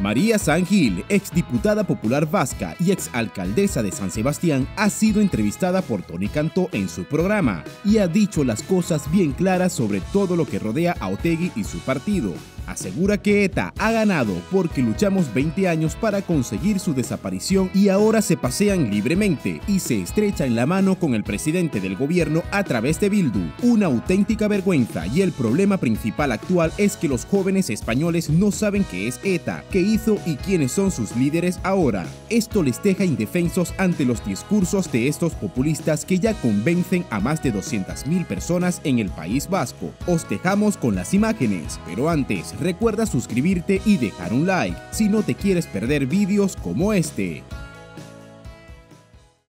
María San Gil, exdiputada popular vasca y exalcaldesa de San Sebastián, ha sido entrevistada por Tony Cantó en su programa y ha dicho las cosas bien claras sobre todo lo que rodea a Otegui y su partido. Asegura que ETA ha ganado porque luchamos 20 años para conseguir su desaparición y ahora se pasean libremente y se estrechan la mano con el presidente del gobierno a través de Bildu. Una auténtica vergüenza y el problema principal actual es que los jóvenes españoles no saben qué es ETA, qué hizo y quiénes son sus líderes ahora. Esto les deja indefensos ante los discursos de estos populistas que ya convencen a más de 200.000 personas en el País Vasco. Os dejamos con las imágenes, pero antes recuerda suscribirte y dejar un like si no te quieres perder vídeos como este.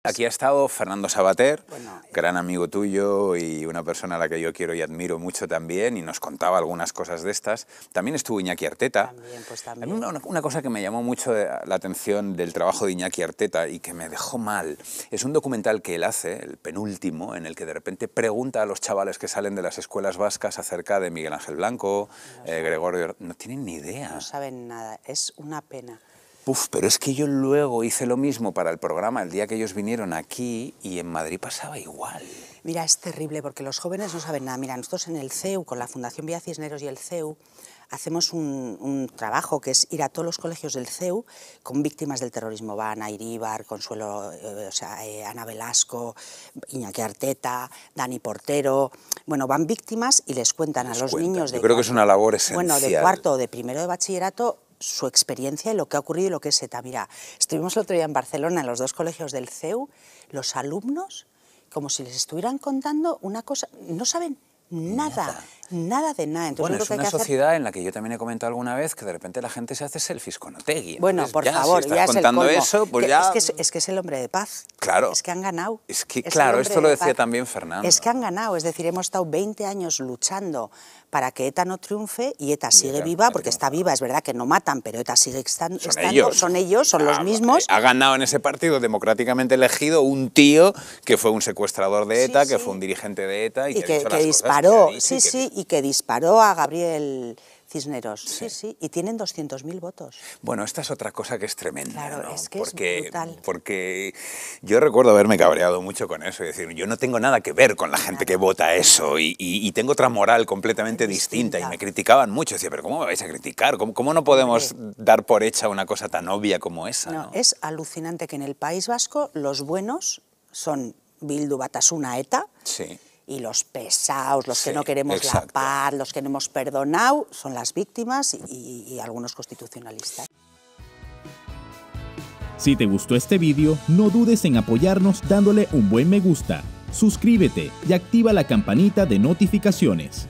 Aquí ha estado Fernando Sabater, Bueno, gran amigo tuyo y una persona a la que yo quiero y admiro mucho también, y nos contaba algunas cosas de estas. También estuvo Iñaki Arteta. También, pues también. una cosa que me llamó mucho la atención del trabajo de Iñaki Arteta y que me dejó mal es un documental que él hace, el penúltimo, en el que de repente pregunta a los chavales que salen de las escuelas vascas acerca de Miguel Ángel Blanco, eh, Gregorio... No tienen ni idea. No saben nada, es una pena. Uf, pero es que yo luego hice lo mismo para el programa el día que ellos vinieron aquí y en Madrid pasaba igual. Mira, es terrible porque los jóvenes no saben nada. Mira, nosotros en el CEU, con la Fundación Vía Cisneros y el CEU, hacemos un, un trabajo que es ir a todos los colegios del CEU con víctimas del terrorismo. Va Ana Iríbar, Consuelo, eh, o sea, eh, Ana Velasco, Iñaki Arteta, Dani Portero. Bueno, van víctimas y les cuentan a los cuentan. niños de Yo creo que es una labor Bueno, de esencial. cuarto o de primero de bachillerato su experiencia y lo que ha ocurrido y lo que es ETA. Mira, estuvimos el otro día en Barcelona en los dos colegios del CEU, los alumnos, como si les estuvieran contando una cosa, no saben nada, nada, de nada. Entonces, bueno, es que una hacer- sociedad en la que yo también he comentado alguna vez que de repente la gente se hace selfies con Otegui. Bueno, Entonces, por ya, favor, si estás ya es contando eso, pues Que- ya... Es que es, es que es el hombre de paz. Claro. Es que han ganado. Es que, claro, esto lo de decía paz. también Fernando. Es que han ganado, es decir, hemos estado 20 años luchando para que ETA no triunfe y ETA sigue viva porque está viva, es verdad que no matan, pero ETA sigue son estando, ellos. son ellos, son los Ah, mismos. Ha ganado en ese partido democráticamente elegido un tío que fue un secuestrador de Sí, ETA, que sí. fue un dirigente de ETA y, y que, que, disparó, sí, y que- sí, y que disparó a Gabriel Cisneros, sí, sí, y tienen 200.000 votos. Bueno, esta es otra cosa que es tremenda, Claro, ¿no? es que es porque, brutal. porque yo recuerdo haberme cabreado mucho con eso, y decir, yo no tengo nada que ver con la gente que vota eso, y, y- y tengo otra moral completamente distinta, y me criticaban mucho, decía, pero ¿cómo me vais a criticar? ¿Cómo, cómo no podemos dar por hecha una cosa tan obvia como esa? No, no? es alucinante que en el País Vasco los buenos son Bildu Batasuna ETA Sí. Y los pesados, los que no queremos exacto. la paz, los que no hemos perdonado, son las víctimas y, y- y algunos constitucionalistas. Si te gustó este vídeo, no dudes en apoyarnos dándole un buen me gusta, suscríbete y activa la campanita de notificaciones.